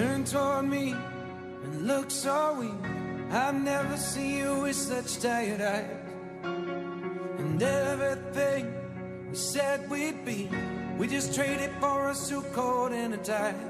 Turn toward me and look so weak. I've never seen you with such tired eyes. And everything we said we'd be, we just traded for a suit coat and a tie.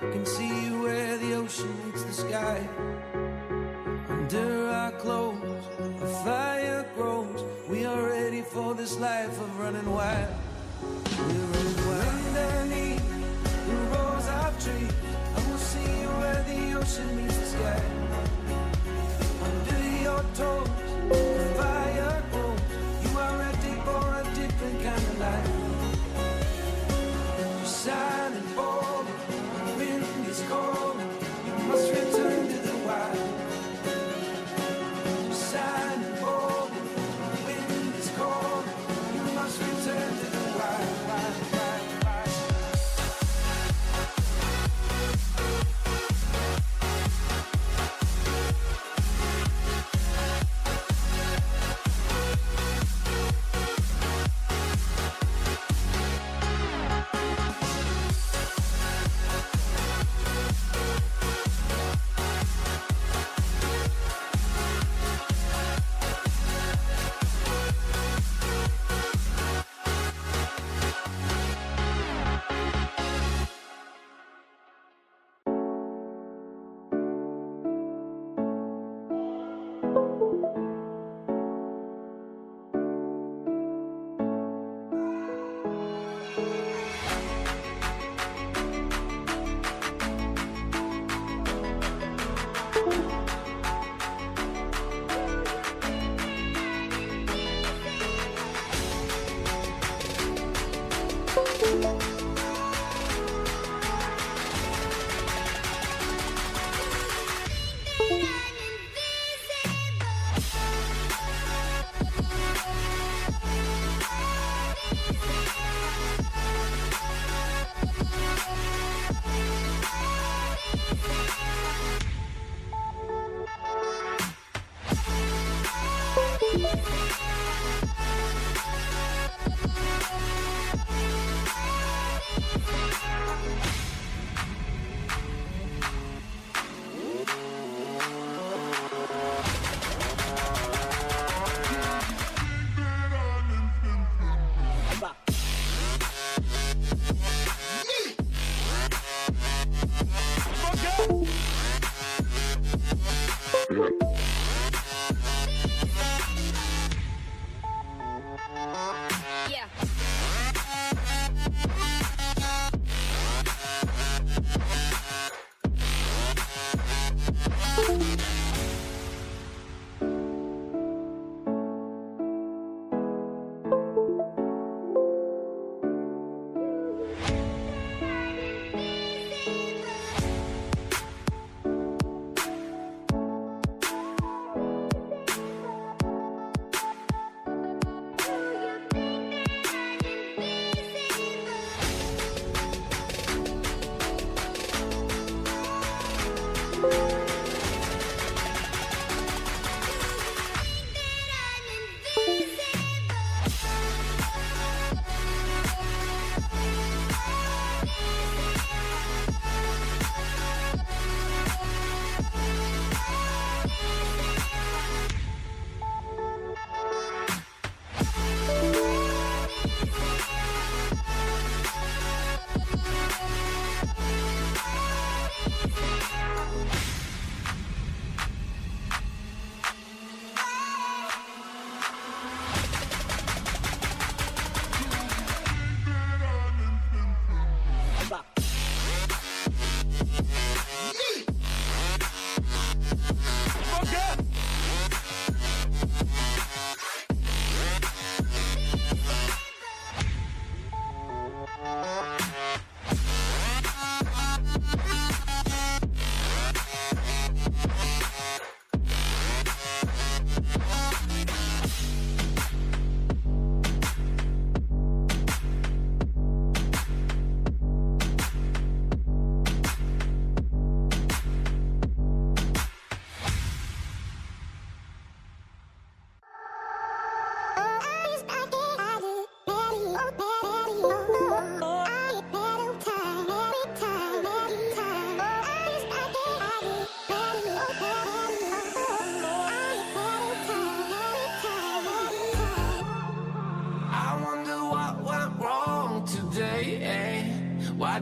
can see where the ocean meets the sky. Under our clothes, a fire grows. We are ready for this life of running wild.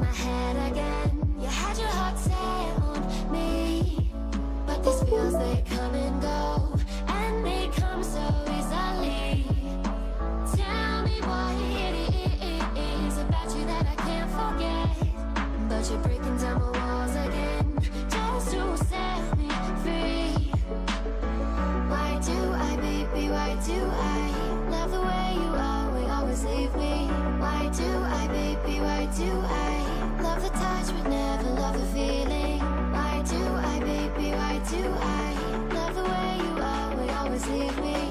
My head again. You had your heart set on me, but these feels they come and go, and they come so easily. Tell me what it is about you that I can't forget, but you're breaking down my walls again just to set me free. Why do I, baby? Why do I love the way you are? We always leave me. Why do I, baby? Why do I leave me.